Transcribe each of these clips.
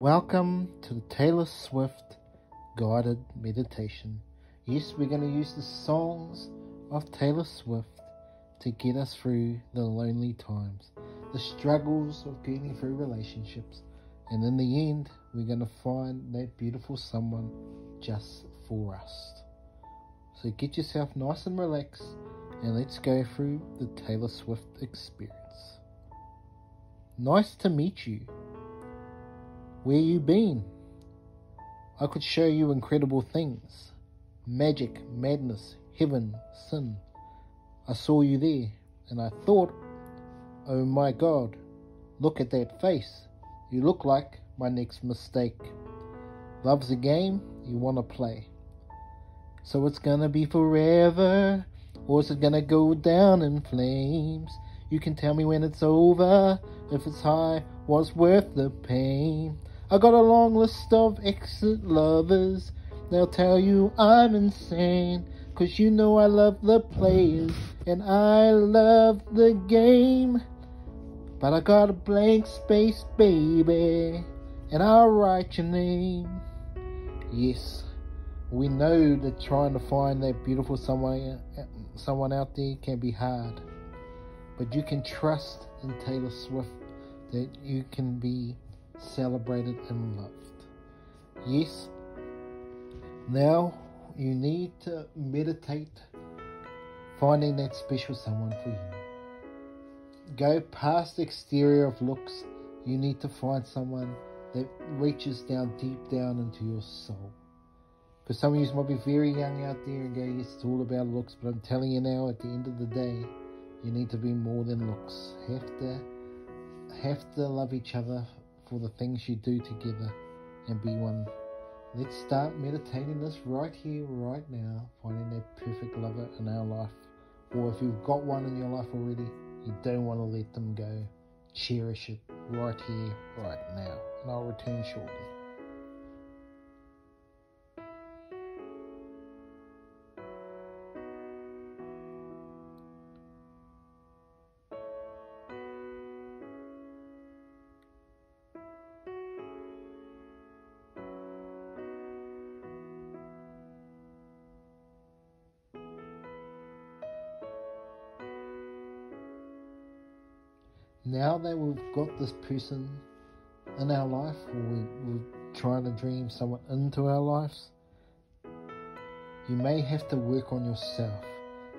Welcome to the Taylor Swift guided meditation. Yes, we're going to use the songs of Taylor Swift to get us through the lonely times, the struggles of getting through relationships, and in the end, we're going to find that beautiful someone just for us. So get yourself nice and relaxed, and let's go through the Taylor Swift experience. Nice to meet you. Where you been? I could show you incredible things. Magic, madness, heaven, sin. I saw you there, and I thought, oh my god, look at that face. You look like my next mistake. Love's a game you want to play. So it's gonna be forever, or is it gonna go down in flames? You can tell me when it's over, if it's high, was worth the pain. I got a long list of exit lovers. They'll tell you I'm insane. Cause you know I love the players and I love the game. But I got a blank space, baby, and I'll write your name. Yes, we know that trying to find that beautiful someone, someone out there can be hard. But you can trust in Taylor Swift that you can be celebrated and loved. Yes, now you need to meditate finding that special someone for you. Go past the exterior of looks. You need to find someone that reaches down deep down into your soul. Because some of you might be very young out there and go, yes, it's all about looks, but I'm telling you now, at the end of the day, you need to be more than looks. Have to have to love each other for the things you do together and be one. Let's start meditating this right here, right now, finding that perfect lover in our life. Or if you've got one in your life already, you don't want to let them go. Cherish it right here, right now. And I'll return shortly. Now that we've got this person in our life, or we, we're trying to dream someone into our lives, you may have to work on yourself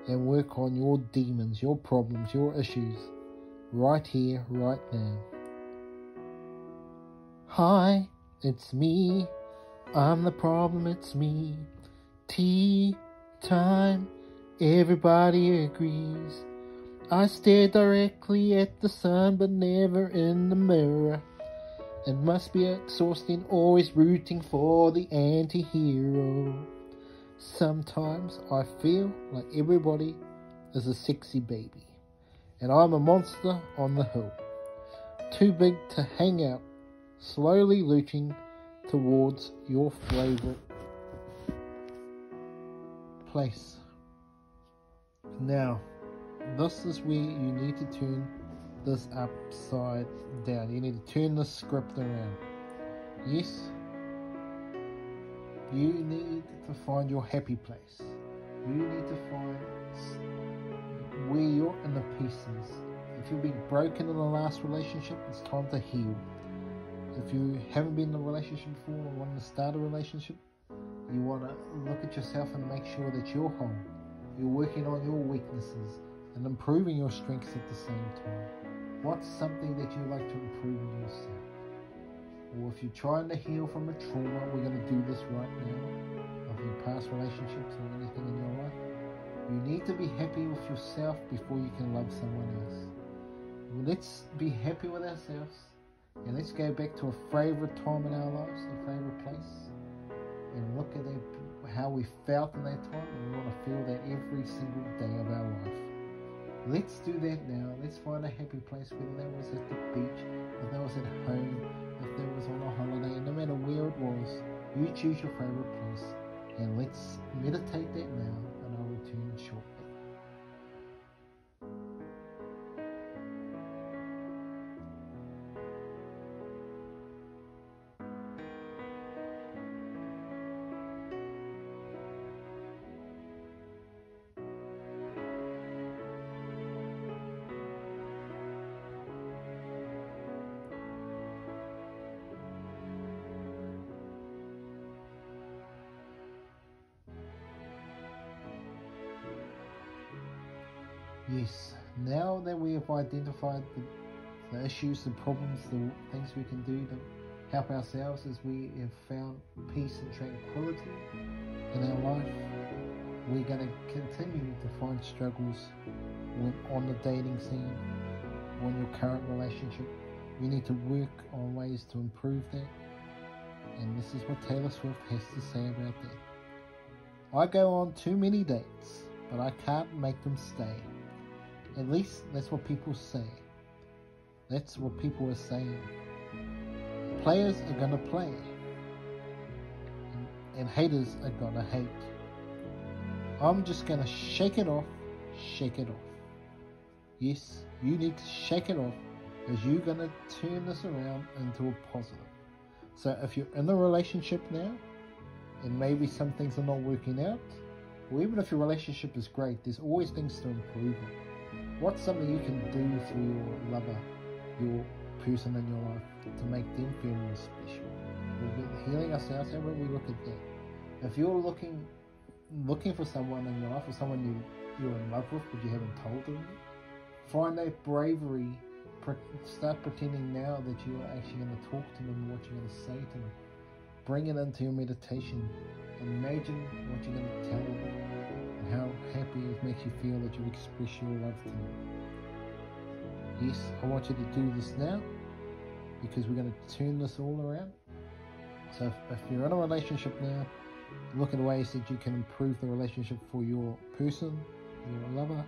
and work on your demons, your problems, your issues, right here, right now. Hi, it's me. I'm the problem, it's me. Tea time, everybody agrees. I stare directly at the sun, but never in the mirror. It must be exhausting, always rooting for the anti hero. Sometimes I feel like everybody is a sexy baby, and I'm a monster on the hill. Too big to hang out, slowly looking towards your favorite place. Now, this is where you need to turn this upside down. You need to turn the script around. Yes, you need to find your happy place. You need to find where you're in the pieces. If you've been broken in the last relationship, it's time to heal. If you haven't been in a relationship before or want to start a relationship, you want to look at yourself and make sure that you're whole. You're working on your weaknesses and improving your strengths at the same time. What's something that you like to improve in yourself? Or if you're trying to heal from a trauma, we're going to do this right now, of your past relationships or anything in your life. You need to be happy with yourself before you can love someone else. Let's be happy with ourselves and let's go back to a favorite time in our lives, a favorite place, and look at that, how we felt in that time, and we want to feel that every single day of our life. Let's do that now. Let's find a happy place, whether that was at the beach, if that was at home, if that was on a holiday, no matter where it was, you choose your favorite place. And let's meditate that Yes, now that we have identified the, the issues, the problems, the things we can do to help ourselves as we have found peace and tranquility in our life, we're going to continue to find struggles when on the dating scene, on your current relationship. We need to work on ways to improve that. And this is what Taylor Swift has to say about that. I go on too many dates, but I can't make them stay. At least that's what people say. That's what people are saying. Players are going to play, and, and haters are going to hate. I'm just going to shake it off, shake it off. Yes, you need to shake it off as you're going to turn this around into a positive. So if you're in a relationship now, and maybe some things are not working out, or even if your relationship is great, there's always things to improve on. What's something you can do for your lover, your person in your life, to make them feel more special? We're healing ourselves. How we look at that? If you're looking looking for someone in your life, or someone you you're in love with but you haven't told them, find that bravery. Start pretending now that you are actually going to talk to them, what you're going to say to them. Bring it into your meditation. Imagine what you're going to tell them how happy it makes you feel that you express your love to them. Yes, I want you to do this now because we're going to turn this all around. So if, if you're in a relationship now, look at ways that you can improve the relationship for your person, your lover,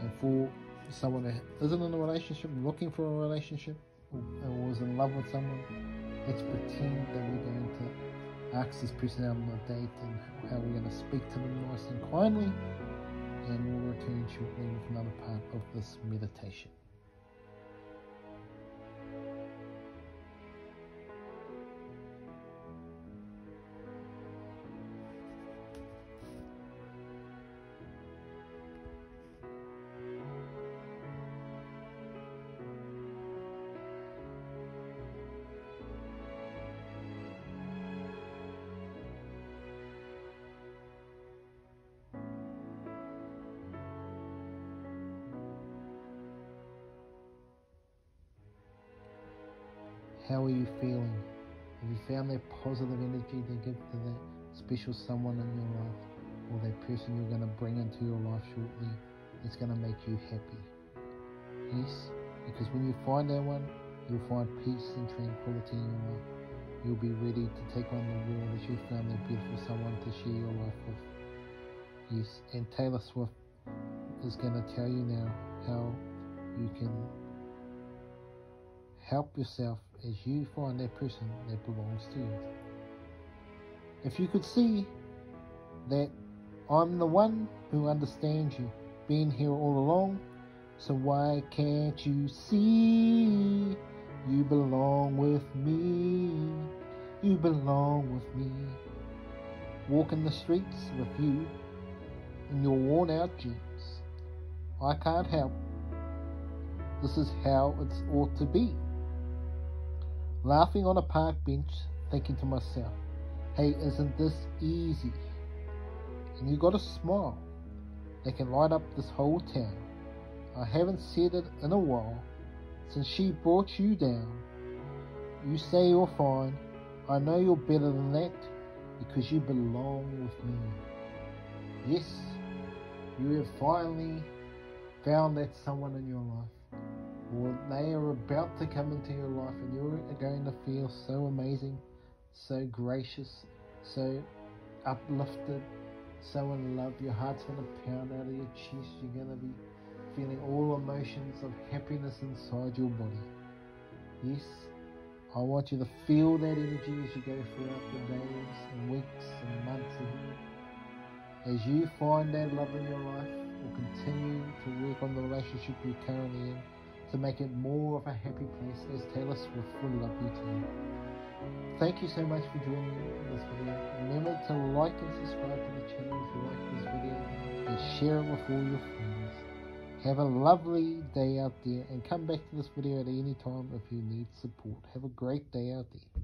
and for someone that isn't in a relationship, looking for a relationship, or, or is in love with someone. Let's pretend that we're going to ask this person on a date and how we're going to speak to them nice and kindly. And we'll return shortly with another part of this meditation. How are you feeling? Have you found that positive energy to give to that special someone in your life or that person you're going to bring into your life shortly that's going to make you happy? Yes, because when you find that one, you'll find peace and tranquility in your life. You'll be ready to take on the world as you found that beautiful someone to share your life with. Yes, and Taylor Swift is going to tell you now how you can help yourself as you find that person that belongs to you. If you could see that I'm the one who understands you, been here all along, so why can't you see you belong with me? You belong with me. Walking the streets with you in your worn out jeans. I can't help. This is how it's ought to be laughing on a park bench, thinking to myself, hey, isn't this easy? And you got a smile that can light up this whole town. I haven't said it in a while since she brought you down. You say you're fine. I know you're better than that because you belong with me. Yes, you have finally found that someone in your life they are about to come into your life and you're going to feel so amazing, so gracious, so uplifted, so in love. Your heart's going to pound out of your chest. You're going to be feeling all emotions of happiness inside your body. Yes, I want you to feel that energy as you go throughout the days and weeks and months ahead. As you find that love in your life, will continue to work on the relationship you're currently in to make it more of a happy place as Taylor Swift would love you to. Thank you so much for joining me in this video. Remember to like and subscribe to the channel if you like this video and share it with all your friends. Have a lovely day out there and come back to this video at any time if you need support. Have a great day out there.